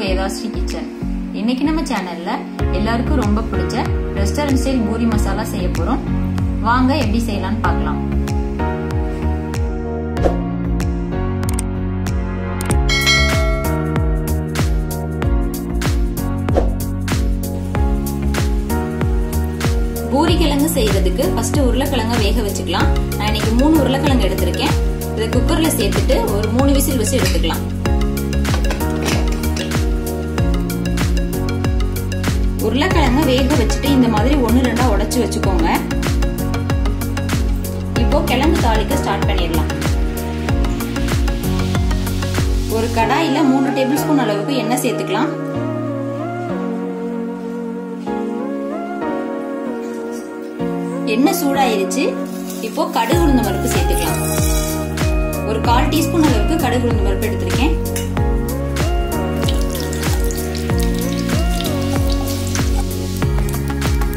Vedasri kitchen இன்னைக்கு நம்ம சேனல்ல எல்லாருக்கும் ரொம்ப பிடிச்ச ரெஸ்டாரண்ட் ஸ்டைல் பூரி மசாலா செய்ய போறோம். வாங்க எப்படி செய்யலாம்னு பார்க்கலாம். பூரி கிழங்கு செய்யறதுக்கு ஃபர்ஸ்ட் உருளைக்கிழங்க வேக வச்சுக்கலாம். நான் இன்னைக்கு மூணு உருளைக்கிழங்கு எடுத்திருக்கேன். இதை குக்கர்ல சேர்த்துட்டு ஒரு மூணு விசில் வச்சு எடுத்துக்கலாம். உருளைக்கிழங்க வேக வச்சுட்டு இந்த மாதிரி ஒன்று ரெண்டா உடச்சி வச்சுக்கோங்க. இப்போ கிழங்கு தாளிக்க ஸ்டார்ட் பண்ணிடலாம். ஒரு கடாயில மூணு டேபிள் ஸ்பூன் அளவுக்கு எண்ணெய் சேர்த்துக்கலாம். எண்ணெய் சூடாயிருச்சு. இப்போ கடுகு உளுந்த பருப்பு சேர்த்துக்கலாம். ஒரு கால் டீஸ்பூன் அளவுக்கு கடுகு உளுந்த பருப்பு எடுத்திருக்கேன்.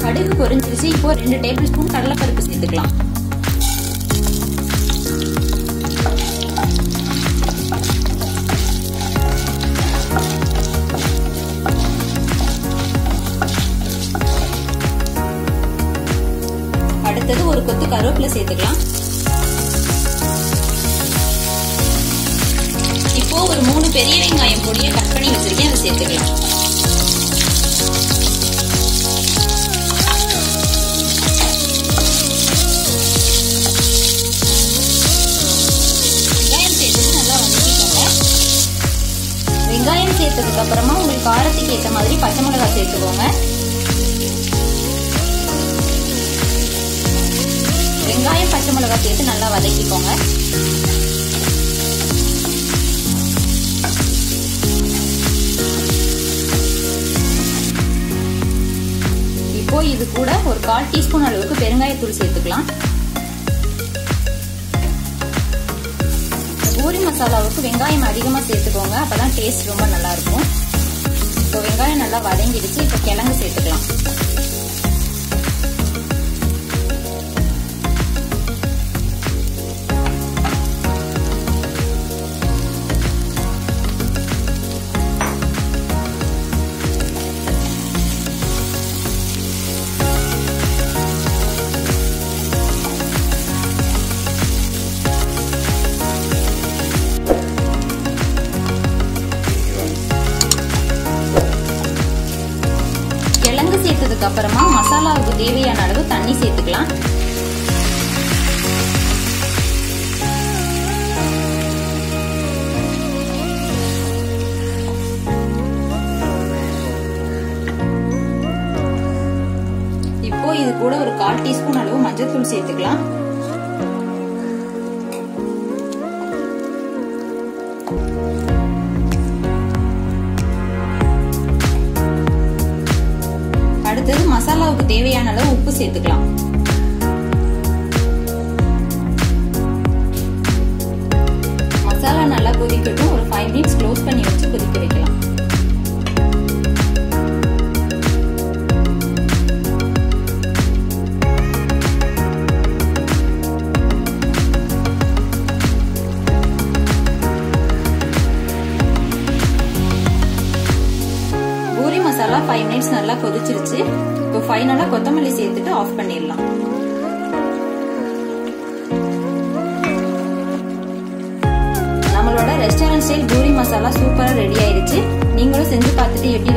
கடுகு பொரிஞ்சிருச்சு. இப்போ ரெண்டு டேபிள் ஸ்பூன் கடலைப்பருப்பு சேர்த்துக்கலாம். அடுத்தது ஒரு கொத்து கருவேப்பிலை சேர்த்துக்கலாம். இப்போ ஒரு மூணு பெரிய வெங்காயம் பொடியை கட் பண்ணி வச்சிருக்கேன். அதை சேர்த்துக்கலாம். வெங்காயம் சேர்த்ததுக்கு அப்புறமா உங்களுக்கு காரத்துக்கு ஏற்ற மாதிரி பச்சை மிளகாய் சேர்த்துக்கோங்க. வெங்காயம் பச்சை மிளகாய் சேர்த்து நல்லா வதக்கிக்கோங்க. இப்போ இது கூட ஒரு கால் டீஸ்பூன் அளவுக்கு பெருங்காயத்தூள் சேர்த்துக்கலாம். பூரி மசாலாவுக்கு வெங்காயம் அதிகமாக சேர்த்துக்கோங்க. அப்பதான் டேஸ்ட் ரொம்ப நல்லா இருக்கும். இப்போ வெங்காயம் நல்லா வதங்கிடுச்சு. இப்போ கிழங்கு சேர்த்துக்கலாம். சேர்த்ததுக்கு அப்புறமா மசாலாவுக்கு தேவையான அளவு தண்ணி சேர்த்துக்கலாம். இப்போ இது கூட ஒரு கால் டீஸ்பூன் அளவு மஞ்சள் தூள் சேர்த்துக்கலாம். தேவையான அளவு உப்பு சேர்த்துக்கலாம். மசாலா நல்லா கொதிக்கட்டும். ஒரு ஃபைவ் மினிட்ஸ் க்ளோஸ் பண்ணி வச்சு கொதிக்க வைக்கலாம் நல்லா ஃபைவ் மினிட்ஸ் நல்லா கொதிச்சிருச்சு. இப்போ ஃபைனலா கொத்தமல்லி சேர்த்துட்டு ஆஃப் பண்ணிடலாம். நம்மளோட ரெஸ்டாரண்ட் ஸ்டைல் பூரி மசாலா சூப்பரா ரெடி ஆயிருச்சு. நீங்களும் செஞ்சு பார்த்துட்டு எப்படி